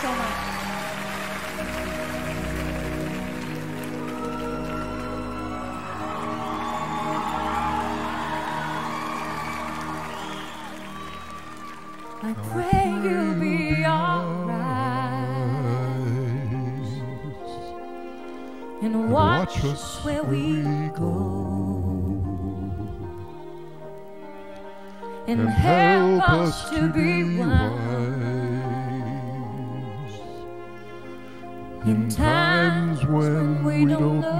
so much. I pray you'll be alright and watch, us where we go and help us to be one. Don't know.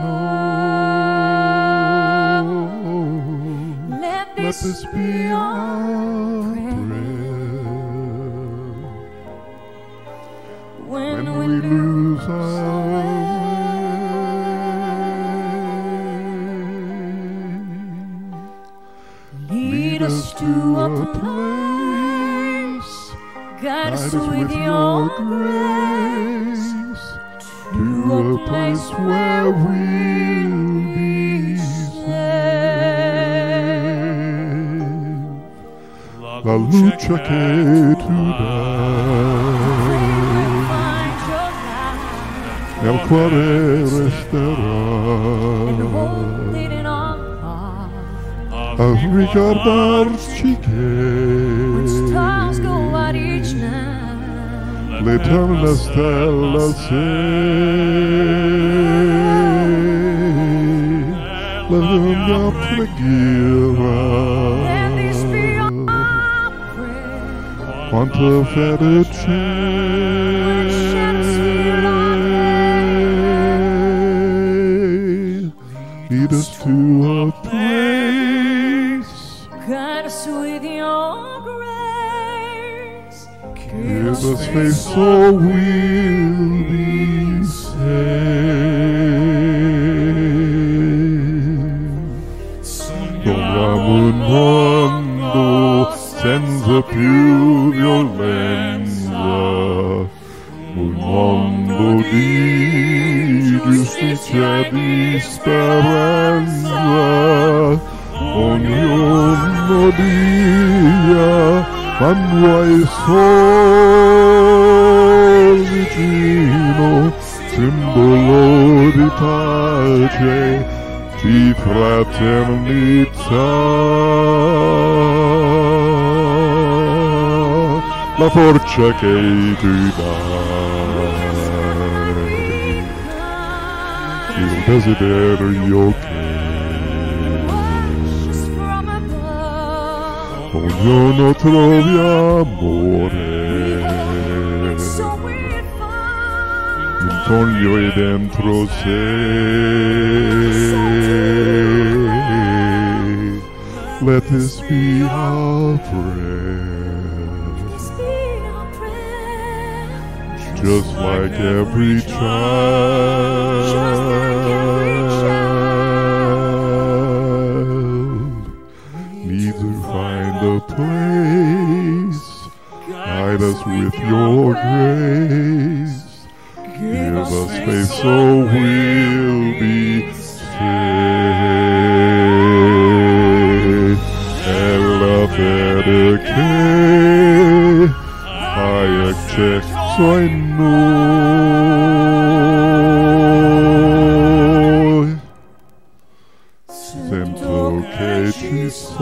Let this be our prayer when we lose our way. Lead us to a place, guide us with your grace, place where we'll be saved. La luce che tu dai nel cuore resterà a ricordarci che l'eterna stella sei la mia preghiera quanta fede c'è lead us to a place Guide us with your. Give us faith so we'll be saved. Mondo senza più violenza, un mondo di giustizia e di speranza. Ognuno dia quando al sol vicino simbolo di pace di fraternità la forza che ti dà il desiderio che above. ognuno trovi amore find intorno e dentro sé. Let this be our prayer. just like every child place. Guide us with your grace. Give us faith so we'll be saved. Ella fede che hai accesso in noi. Sento che ci salve.